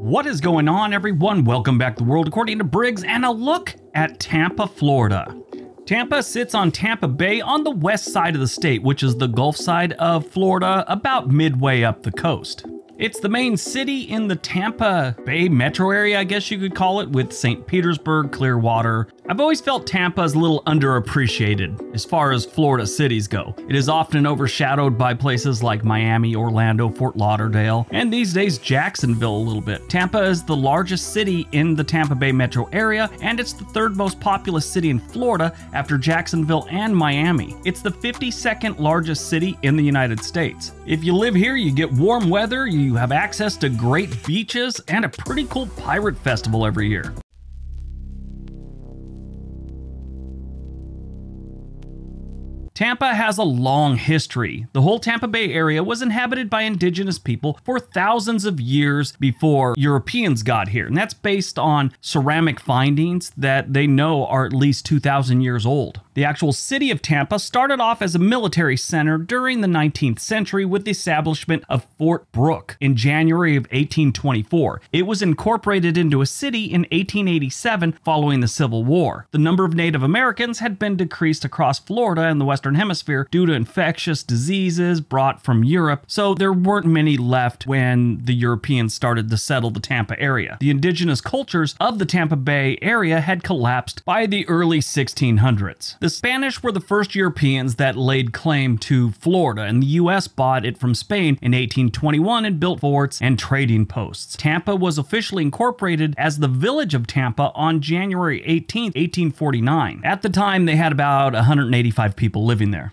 What is going on, everyone? Welcome back to the world according to Briggs and a look at Tampa, Florida. Tampa sits on Tampa Bay on the west side of the state, which is the Gulf side of Florida, about midway up the coast. It's the main city in the Tampa Bay metro area, I guess you could call it, with St. Petersburg, Clearwater. I've always felt Tampa is a little underappreciated as far as Florida cities go. It is often overshadowed by places like Miami, Orlando, Fort Lauderdale, and these days Jacksonville a little bit. Tampa is the largest city in the Tampa Bay metro area, and it's the third most populous city in Florida after Jacksonville and Miami. It's the 52nd largest city in the United States. If you live here, you get warm weather, you you have access to great beaches and a pretty cool pirate festival every year. Tampa has a long history. The whole Tampa Bay area was inhabited by indigenous people for thousands of years before Europeans got here. And that's based on ceramic findings that they know are at least 2,000 years old. The actual city of Tampa started off as a military center during the 19th century with the establishment of Fort Brooke in January of 1824. It was incorporated into a city in 1887 following the Civil War. The number of Native Americans had been decreased across Florida and the Western Hemisphere due to infectious diseases brought from Europe, so there weren't many left when the Europeans started to settle the Tampa area. The indigenous cultures of the Tampa Bay area had collapsed by the early 1600s. The Spanish were the first Europeans that laid claim to Florida, and the U.S. bought it from Spain in 1821 and built forts and trading posts. Tampa was officially incorporated as the village of Tampa on January 18, 1849. At the time, they had about 185 people living there.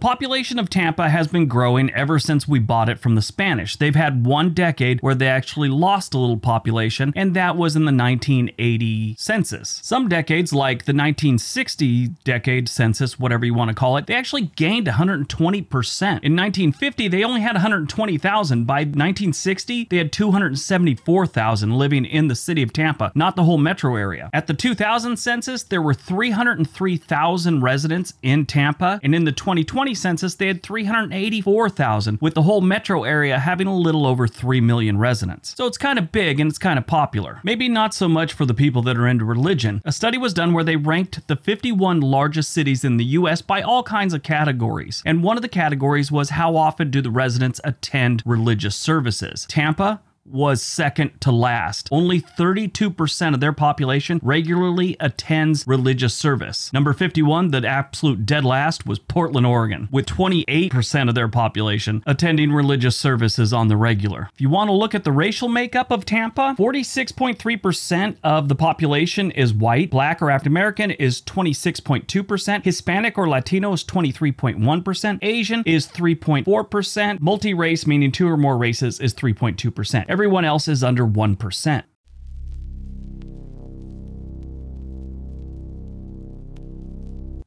Population of Tampa has been growing ever since we bought it from the Spanish. They've had one decade where they actually lost a little population, and that was in the 1980 census. Some decades, like the 1960 decade census, whatever you want to call it, they actually gained 120%. In 1950, they only had 120,000. By 1960, they had 274,000 living in the city of Tampa, not the whole metro area. At the 2000 census, there were 303,000 residents in Tampa, and in the 2020 2020 census, they had 384,000, with the whole metro area having a little over 3 million residents. So it's kind of big and it's kind of popular. Maybe not so much for the people that are into religion. A study was done where they ranked the 51 largest cities in the US by all kinds of categories. And one of the categories was how often do the residents attend religious services. Tampa, was second to last. Only 32% of their population regularly attends religious service. Number 51, the absolute dead last, was Portland, Oregon, with 28% of their population attending religious services on the regular. If you want to look at the racial makeup of Tampa, 46.3% of the population is white, black or African American is 26.2%, Hispanic or Latino is 23.1%, Asian is 3.4%, multi race, meaning two or more races, is 3.2%. Everyone else is under 1%.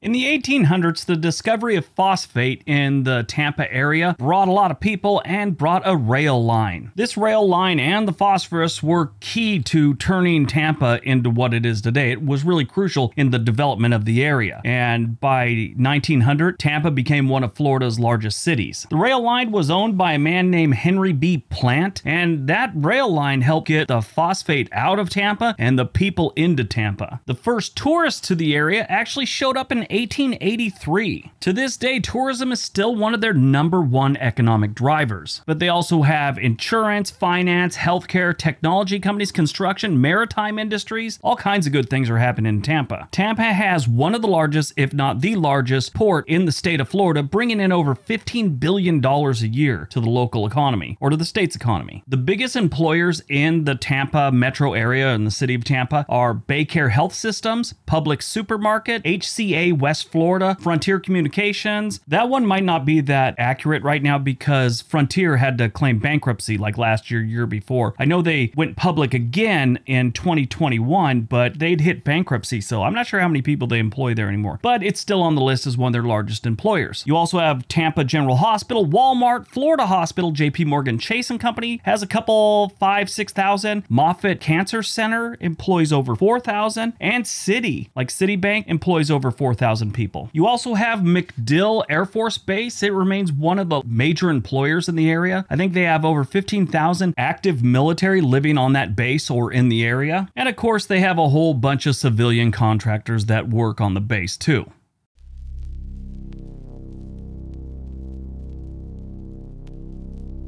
In the 1800s, the discovery of phosphate in the Tampa area brought a lot of people and brought a rail line. This rail line and the phosphorus were key to turning Tampa into what it is today. It was really crucial in the development of the area. And by 1900, Tampa became one of Florida's largest cities. The rail line was owned by a man named Henry B. Plant, and that rail line helped get the phosphate out of Tampa and the people into Tampa. The first tourists to the area actually showed up in 1883. To this day, tourism is still one of their number one economic drivers. But they also have insurance, finance, healthcare, technology companies, construction, maritime industries. All kinds of good things are happening in Tampa. Tampa has one of the largest, if not the largest, port in the state of Florida, bringing in over $15 billion a year to the local economy or to the state's economy. The biggest employers in the Tampa metro area and the city of Tampa are Baycare Health Systems, Publix Supermarket, HCA West Florida, Frontier Communications. That one might not be that accurate right now because Frontier had to claim bankruptcy like last year, year before. I know they went public again in 2021, but they'd hit bankruptcy, so I'm not sure how many people they employ there anymore. But it's still on the list as one of their largest employers. You also have Tampa General Hospital, Walmart, Florida Hospital, JP Morgan Chase and Company has a couple five, six thousand. Moffitt Cancer Center employs over 4,000, and Citi, like Citibank, employs over 4,000 30,000 people. You also have MacDill Air Force Base. It remains one of the major employers in the area. I think they have over 15,000 active military living on that base or in the area. And of course, they have a whole bunch of civilian contractors that work on the base too.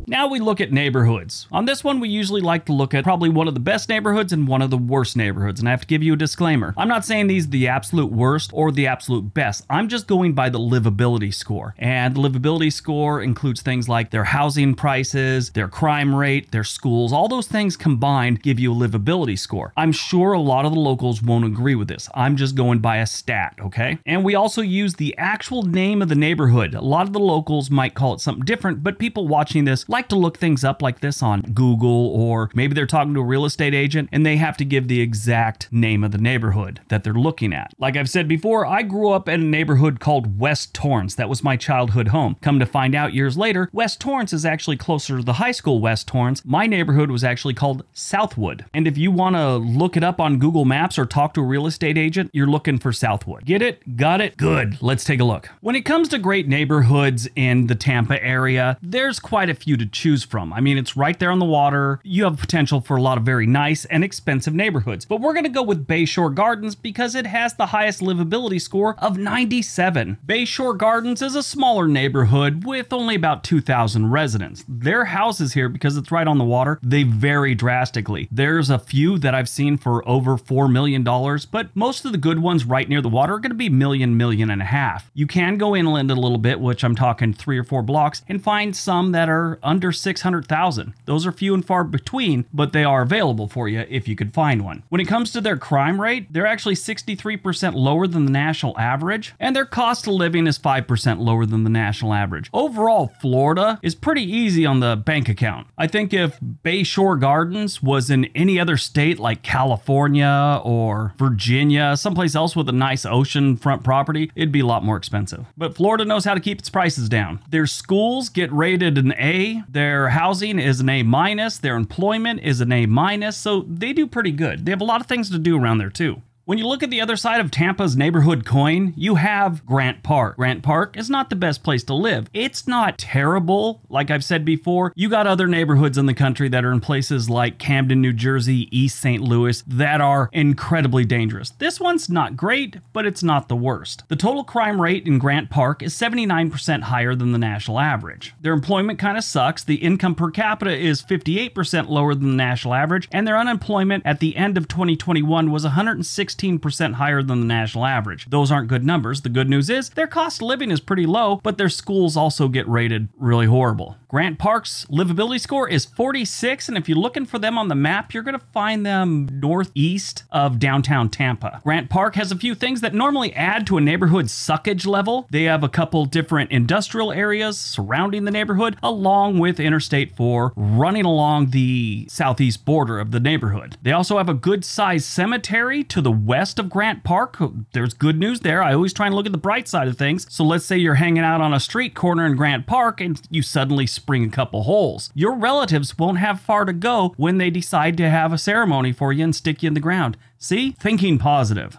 Now we look at neighborhoods. On this one, we usually like to look at probably one of the best neighborhoods and one of the worst neighborhoods. And I have to give you a disclaimer. I'm not saying these are the absolute worst or the absolute best. I'm just going by the livability score. And the livability score includes things like their housing prices, their crime rate, their schools, all those things combined give you a livability score. I'm sure a lot of the locals won't agree with this. I'm just going by a stat, okay? And we also use the actual name of the neighborhood. A lot of the locals might call it something different, but people watching this like to look things up like this on Google or maybe they're talking to a real estate agent and they have to give the exact name of the neighborhood that they're looking at. Like I've said before, I grew up in a neighborhood called West Torrance. That was my childhood home. Come to find out years later, West Torrance is actually closer to the high school West Torrance. My neighborhood was actually called Southwood. And if you want to look it up on Google Maps or talk to a real estate agent, you're looking for Southwood. Get it? Got it? Good. Let's take a look. When it comes to great neighborhoods in the Tampa area, there's quite a few to choose from. I mean, it's right there on the water. You have potential for a lot of very nice and expensive neighborhoods. But we're going to go with Bayshore Gardens because it has the highest livability score of 97. Bayshore Gardens is a smaller neighborhood with only about 2,000 residents. Their houses here, because it's right on the water, they vary drastically. There's a few that I've seen for over $4 million, but most of the good ones right near the water are going to be million, million and a half. You can go inland a little bit, which I'm talking three or four blocks, and find some that are under 600,000. Those are few and far between, but they are available for you if you could find one. When it comes to their crime rate, they're actually 63% lower than the national average, and their cost of living is 5% lower than the national average. Overall, Florida is pretty easy on the bank account. I think if Bayshore Gardens was in any other state like California or Virginia, someplace else with a nice ocean front property, it'd be a lot more expensive. But Florida knows how to keep its prices down. Their schools get rated an A, their housing is an A minus, their employment is an A minus, so they do pretty good. They have a lot of things to do around there too. When you look at the other side of Tampa's neighborhood coin, you have Grant Park. Grant Park is not the best place to live. It's not terrible, like I've said before. You got other neighborhoods in the country that are in places like Camden, New Jersey, East St. Louis that are incredibly dangerous. This one's not great, but it's not the worst. The total crime rate in Grant Park is 79% higher than the national average. Their employment kind of sucks. The income per capita is 58% lower than the national average, and their unemployment at the end of 2021 was 160 16% higher than the national average. Those aren't good numbers. The good news is their cost of living is pretty low, but their schools also get rated really horrible. Grant Park's livability score is 46, and if you're looking for them on the map, you're going to find them northeast of downtown Tampa. Grant Park has a few things that normally add to a neighborhood's suckage level. They have a couple different industrial areas surrounding the neighborhood, along with Interstate 4 running along the southeast border of the neighborhood. They also have a good sized cemetery to the west of Grant Park. There's good news there. I always try and look at the bright side of things. So let's say you're hanging out on a street corner in Grant Park and you suddenly spring a couple holes. Your relatives won't have far to go when they decide to have a ceremony for you and stick you in the ground. See? Thinking positive.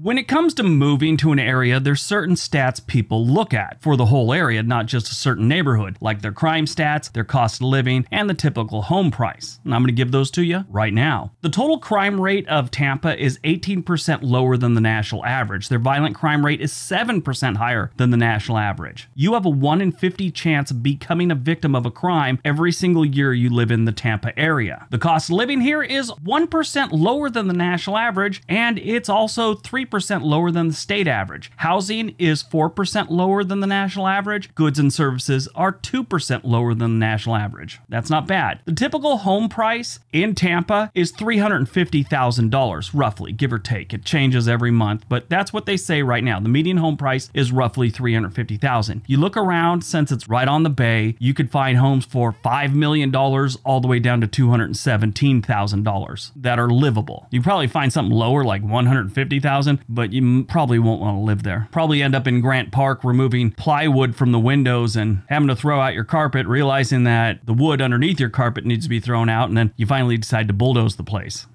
When it comes to moving to an area, there's certain stats people look at for the whole area, not just a certain neighborhood, like their crime stats, their cost of living, and the typical home price. And I'm going to give those to you right now. The total crime rate of Tampa is 18% lower than the national average. Their violent crime rate is 7% higher than the national average. You have a 1 in 50 chance of becoming a victim of a crime every single year you live in the Tampa area. The cost of living here is 1% lower than the national average, and it's also 3 3% lower than the state average. Housing is 4% lower than the national average. Goods and services are 2% lower than the national average. That's not bad. The typical home price in Tampa is $350,000, roughly, give or take. It changes every month, but that's what they say right now. The median home price is roughly $350,000. You look around, since it's right on the bay, you could find homes for $5 million all the way down to $217,000 that are livable. You probably find something lower like 150,000, but you probably won't want to live there. Probably end up in Grant Park removing plywood from the windows and having to throw out your carpet, realizing that the wood underneath your carpet needs to be thrown out, and then you finally decide to bulldoze the place.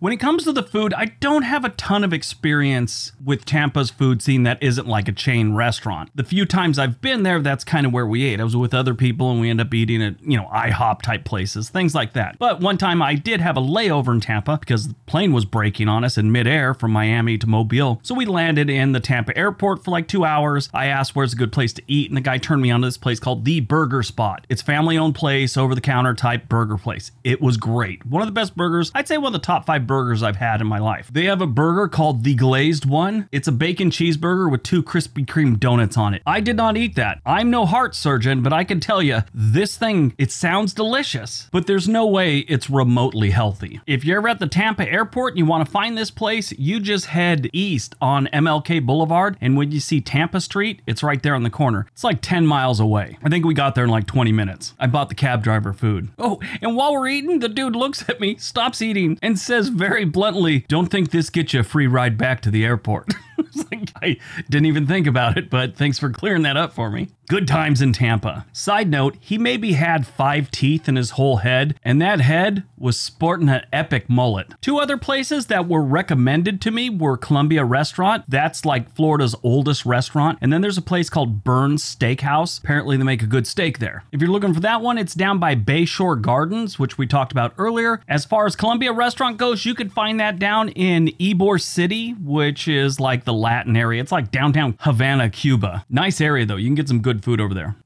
When it comes to the food, I don't have a ton of experience with Tampa's food scene that isn't like a chain restaurant. The few times I've been there, that's kind of where we ate. I was with other people and we end up eating at, you know, IHOP type places, things like that. But one time I did have a layover in Tampa because the plane was breaking on us in midair from Miami to Mobile. So we landed in the Tampa airport for like two hours. I asked where's a good place to eat, and the guy turned me on to this place called The Burger Spot. It's family owned place, over the counter type burger place. It was great. One of the best burgers, I'd say one of the top five burgers I've had in my life. They have a burger called the Glazed One. It's a bacon cheeseburger with two Krispy Kreme donuts on it. I did not eat that. I'm no heart surgeon, but I can tell you, this thing, it sounds delicious, but there's no way it's remotely healthy. If you're ever at the Tampa airport and you want to find this place, you just head east on MLK Boulevard, and when you see Tampa Street, it's right there on the corner. It's like 10 miles away. I think we got there in like 20 minutes. I bought the cab driver food. Oh, and while we're eating, the dude looks at me, stops eating, and says very bluntly, Don't think this gets you a free ride back to the airport. like, I didn't even think about it, but thanks for clearing that up for me. Good times in Tampa. Side note, he maybe had five teeth in his whole head, and that head was sporting an epic mullet. Two other places that were recommended to me were Columbia Restaurant. That's like Florida's oldest restaurant. And then there's a place called Bern's Steakhouse. Apparently, they make a good steak there. If you're looking for that one, it's down by Bayshore Gardens, which we talked about earlier. As far as Columbia Restaurant goes, you can find that down in Ybor City, which is like the Latin area. It's like downtown Havana, Cuba. Nice area, though. You can get some good food over there.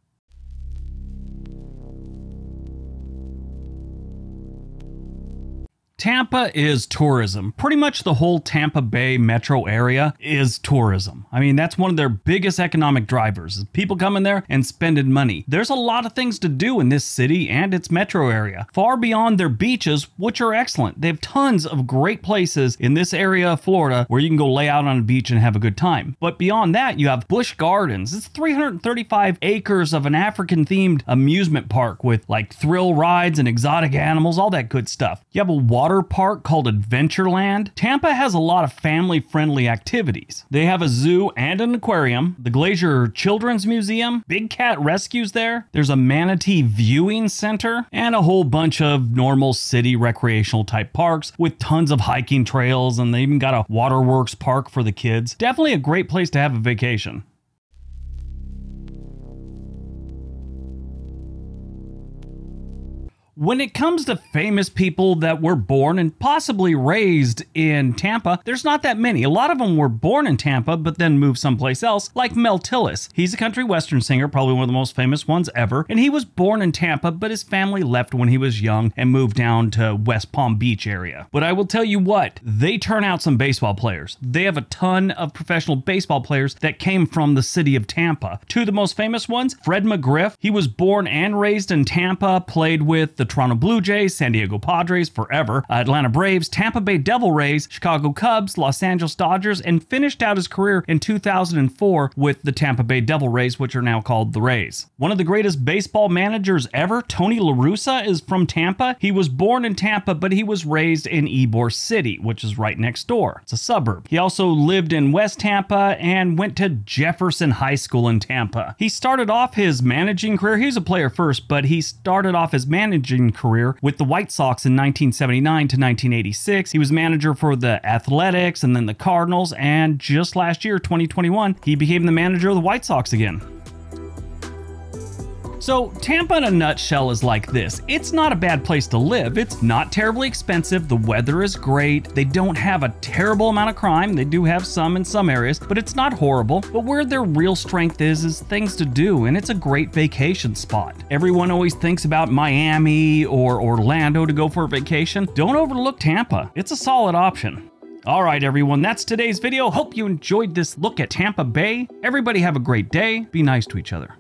Tampa is tourism. Pretty much the whole Tampa Bay metro area is tourism. I mean, that's one of their biggest economic drivers. People coming there and spending money. There's a lot of things to do in this city and its metro area, far beyond their beaches, which are excellent. They have tons of great places in this area of Florida where you can go lay out on a beach and have a good time. But beyond that, you have Busch Gardens. It's 335 acres of an African themed amusement park with like thrill rides and exotic animals, all that good stuff. You have a water park called Adventureland. Tampa has a lot of family friendly activities. They have a zoo and an aquarium, the Glazer Children's Museum, Big Cat Rescues there, there's a manatee viewing center, and a whole bunch of normal city recreational type parks with tons of hiking trails, and they even got a waterworks park for the kids. Definitely a great place to have a vacation. When it comes to famous people that were born and possibly raised in Tampa, there's not that many. A lot of them were born in Tampa but then moved someplace else, like Mel Tillis. He's a country western singer, probably one of the most famous ones ever, and he was born in Tampa, but his family left when he was young and moved down to West Palm Beach area. But I will tell you what, they turn out some baseball players. They have a ton of professional baseball players that came from the city of Tampa. Two of the most famous ones, Fred McGriff. He was born and raised in Tampa, played with the the Toronto Blue Jays, San Diego Padres forever, uh, Atlanta Braves, Tampa Bay Devil Rays, Chicago Cubs, Los Angeles Dodgers, and finished out his career in 2004 with the Tampa Bay Devil Rays, which are now called the Rays. One of the greatest baseball managers ever, Tony La Russa, is from Tampa. He was born in Tampa, but he was raised in Ybor City, which is right next door. It's a suburb. He also lived in West Tampa and went to Jefferson High School in Tampa. He started off his managing career, he was a player first, but he started off his managing career with the White Sox in 1979 to 1986. He was manager for the Athletics and then the Cardinals, and just last year, 2021, he became the manager of the White Sox again. So, Tampa in a nutshell is like this. It's not a bad place to live. It's not terribly expensive. The weather is great. They don't have a terrible amount of crime. They do have some in some areas, but it's not horrible. But where their real strength is, is things to do, and it's a great vacation spot. Everyone always thinks about Miami or Orlando to go for a vacation. Don't overlook Tampa. It's a solid option. All right, everyone, that's today's video. Hope you enjoyed this look at Tampa Bay. Everybody have a great day. Be nice to each other.